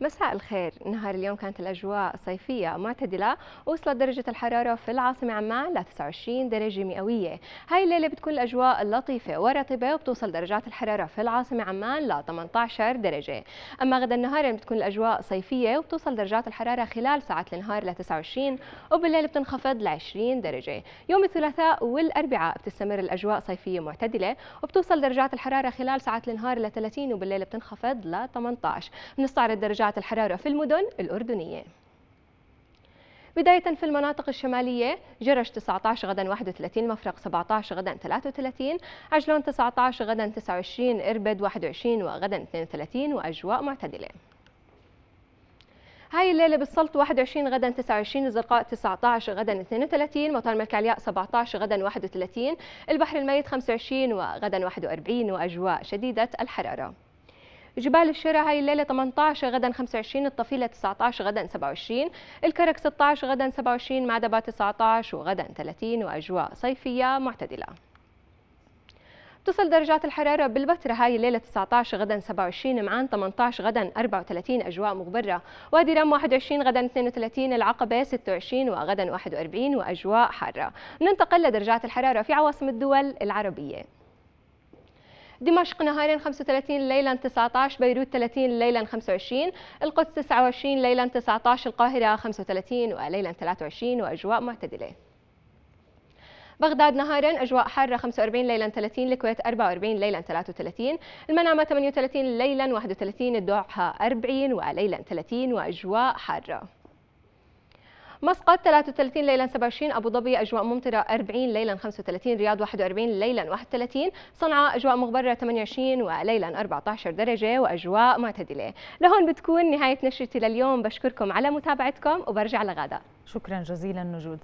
مساء الخير. نهار اليوم كانت الأجواء صيفية معتدلة وصلت درجة الحرارة في العاصمة عمان ل 29 درجة مئوية. هاي الليلة بتكون الأجواء لطيفة ورطبة وبتوصل درجات الحرارة في العاصمة عمان ل 18 درجة. أما غدا النهار بتكون الأجواء صيفية وبتوصل درجات الحرارة خلال ساعات النهار ل 29 وبالليل بتنخفض ل 20 درجة. يوم الثلاثاء والأربعاء بتستمر الأجواء صيفية معتدلة وبتوصل درجات الحرارة خلال ساعات النهار ل 30 وبالليل بتنخفض ل 18 بنستعرض درجات درجات الحرارة في المدن الأردنية. بداية في المناطق الشمالية جرش 19 غدا 31 مفرق 17 غدا 33 عجلون 19 غدا 29 إربد 21 وغدا 32 وأجواء معتدلة. هاي الليلة بالسلط 21 غدا 29 الزرقاء 19 غدا 32 مطار ملك علياء 17 غدا 31 البحر الميت 25 وغدا 41 وأجواء شديدة الحرارة. جبال الشرا هاي الليلة 18 غدا 25 الطفيلة 19 غدا 27 الكرك 16 غدا 27 معدبة 19 وغدا 30 وأجواء صيفية معتدلة. تصل درجات الحرارة بالبتراء هاي الليلة 19 غدا 27 معان 18 غدا 34 أجواء مغبرة وادي رم 21 غدا 32 العقبة 26 وغدا 41 وأجواء حارة. ننتقل لدرجات الحرارة في عواصم الدول العربية. دمشق نهارين 35 ليلا 19 بيروت 30 ليلا 25 القدس 29 ليلا 19 القاهرة 35 وليلا 23 وأجواء معتدلة. بغداد نهارا أجواء حارة 45 ليلا 30 الكويت 44 ليلا 33 المنامة 38 ليلا 31 الدوحة 40 وليلا 30 وأجواء حارة. مسقط 33 ليلا 27 أبو ظبي أجواء ممطرة 40 ليلا 35 رياض 41 ليلا 31 صنعاء أجواء مغبرة 28 وليلا 14 درجة وأجواء معتدلة. لهون بتكون نهاية نشرتي لليوم بشكركم على متابعتكم وبرجع لغاده شكرا جزيلا نجود.